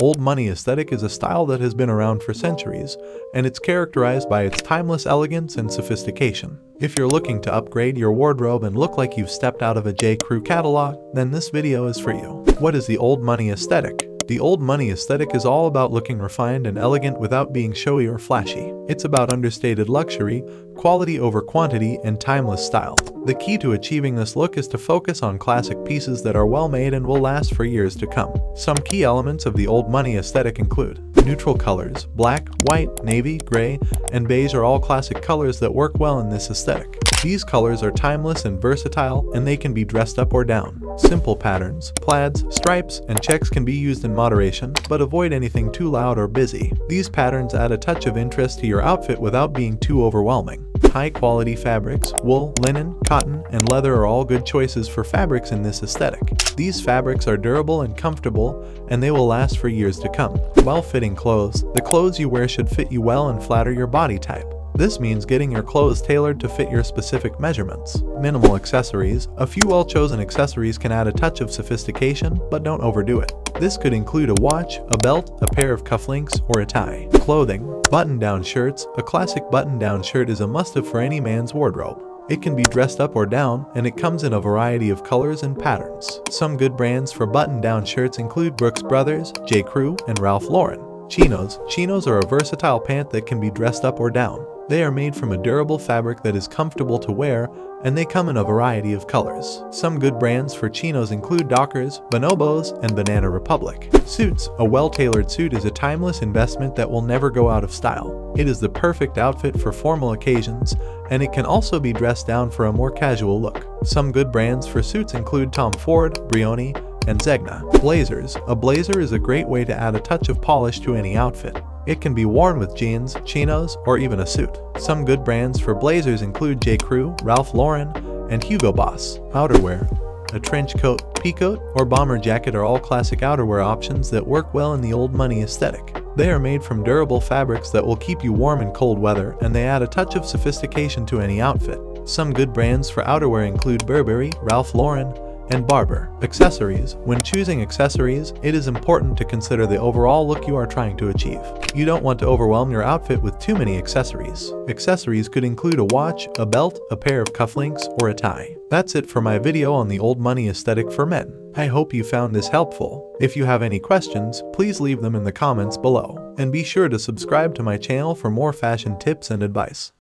Old money aesthetic is a style that has been around for centuries, and it's characterized by its timeless elegance and sophistication. If you're looking to upgrade your wardrobe and look like you've stepped out of a J. Crew catalog, then this video is for you. What is the old money aesthetic? The old money aesthetic is all about looking refined and elegant without being showy or flashy. It's about understated luxury, quality over quantity, and timeless style. The key to achieving this look is to focus on classic pieces that are well made and will last for years to come. Some key elements of the old money aesthetic include neutral colors, black, white, navy, gray, and beige are all classic colors that work well in this aesthetic. These colors are timeless and versatile, and they can be dressed up or down. Simple patterns, plaids, stripes, and checks can be used in moderation, but avoid anything too loud or busy. These patterns add a touch of interest to your outfit without being too overwhelming. High quality fabrics, wool, linen, cotton, and leather are all good choices for fabrics in this aesthetic. These fabrics are durable and comfortable, and they will last for years to come. Well-fitting clothes. The clothes you wear should fit you well and flatter your body type. This means getting your clothes tailored to fit your specific measurements. Minimal accessories. A few well-chosen accessories can add a touch of sophistication, but don't overdo it. This could include a watch, a belt, a pair of cufflinks, or a tie. Clothing. Button-down shirts. A classic button-down shirt is a must-have for any man's wardrobe. It can be dressed up or down, and it comes in a variety of colors and patterns. Some good brands for button-down shirts include Brooks Brothers, J. Crew, and Ralph Lauren. Chinos. Chinos are a versatile pant that can be dressed up or down. They are made from a durable fabric that is comfortable to wear, and they come in a variety of colors. Some good brands for chinos include Dockers, Bonobos, and Banana Republic. Suits. A well-tailored suit is a timeless investment that will never go out of style. It is the perfect outfit for formal occasions, and it can also be dressed down for a more casual look. Some good brands for suits include Tom Ford, Brioni, and Zegna. Blazers. A blazer is a great way to add a touch of polish to any outfit. It can be worn with jeans, chinos, or even a suit. Some good brands for blazers include J. Crew, Ralph Lauren, and Hugo Boss. Outerwear. A trench coat, peacoat, or bomber jacket are all classic outerwear options that work well in the old money aesthetic. They are made from durable fabrics that will keep you warm in cold weather, and they add a touch of sophistication to any outfit. Some good brands for outerwear include Burberry, Ralph Lauren, and Barbour. Accessories. When choosing accessories, it is important to consider the overall look you are trying to achieve. You don't want to overwhelm your outfit with too many accessories. Accessories could include a watch, a belt, a pair of cufflinks, or a tie. That's it for my video on the old money aesthetic for men. I hope you found this helpful. If you have any questions, please leave them in the comments below. And be sure to subscribe to my channel for more fashion tips and advice.